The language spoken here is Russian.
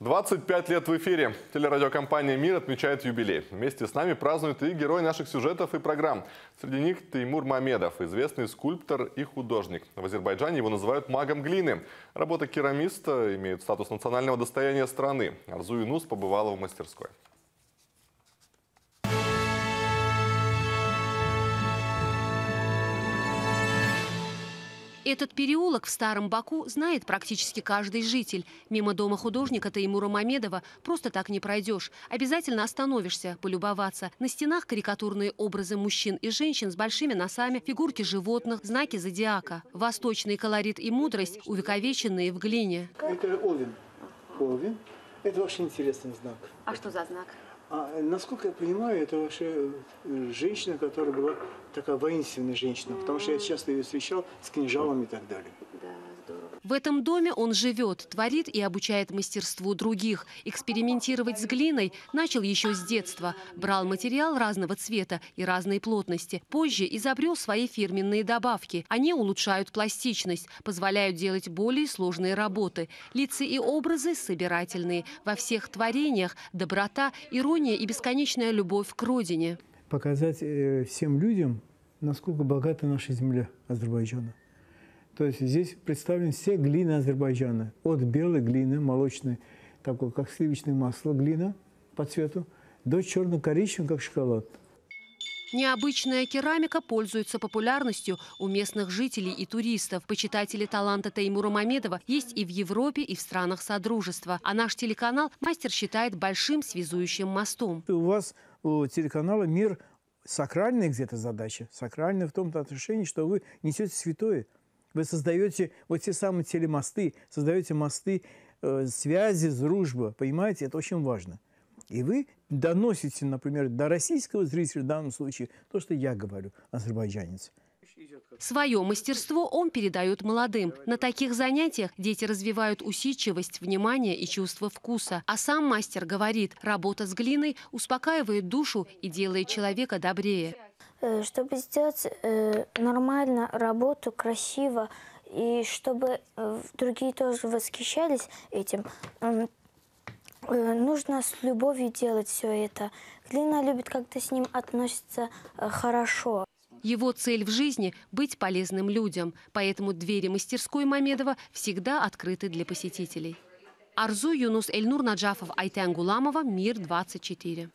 25 лет в эфире. Телерадиокомпания «Мир» отмечает юбилей. Вместе с нами празднуют и герои наших сюжетов и программ. Среди них Теймур Мамедов, известный скульптор и художник. В Азербайджане его называют магом глины. Работа керамиста имеет статус национального достояния страны. Арзу Юнус побывала в мастерской. Этот переулок в Старом Баку знает практически каждый житель. Мимо дома художника Таймура Мамедова просто так не пройдешь. Обязательно остановишься, полюбоваться. На стенах карикатурные образы мужчин и женщин с большими носами, фигурки животных, знаки зодиака. Восточный колорит и мудрость, увековеченные в глине. Это Овен. Овен. Это очень интересный знак. А что за знак? А, насколько я понимаю, это вообще э, женщина, которая была такая воинственная женщина, потому что я часто ее встречал с кинжалами и так далее. В этом доме он живет, творит и обучает мастерству других. Экспериментировать с глиной начал еще с детства. Брал материал разного цвета и разной плотности. Позже изобрел свои фирменные добавки. Они улучшают пластичность, позволяют делать более сложные работы. Лица и образы собирательные. Во всех творениях доброта, ирония и бесконечная любовь к родине. Показать э, всем людям, насколько богата наша земля Азербайджана. То есть здесь представлены все глины Азербайджана. От белой глины, молочной, такой, как сливочное масло глина по цвету, до черно-коричневой, как шоколад. Необычная керамика пользуется популярностью у местных жителей и туристов. Почитатели таланта Таймура Мамедова есть и в Европе, и в странах Содружества. А наш телеканал мастер считает большим связующим мостом. У вас у телеканала «Мир» сакральная где-то задача. Сакральная в том отношении, что вы несете святое. Вы создаете вот те самые телемосты, создаете мосты э, связи, дружбы, понимаете? Это очень важно. И вы доносите, например, до российского зрителя в данном случае то, что я говорю, азербайджанец. Свое мастерство он передает молодым. На таких занятиях дети развивают усидчивость, внимание и чувство вкуса. А сам мастер говорит, работа с глиной успокаивает душу и делает человека добрее. Э, чтобы сделать э, нормально работу, красиво, и чтобы э, другие тоже восхищались этим, нужно с любовью делать все это. Глина любит, когда с ним относятся хорошо. Его цель в жизни – быть полезным людям, поэтому двери мастерской Мамедова всегда открыты для посетителей. Арзу Юнус Эльнур Наджафов, Айтян Гуламова, Мир 24.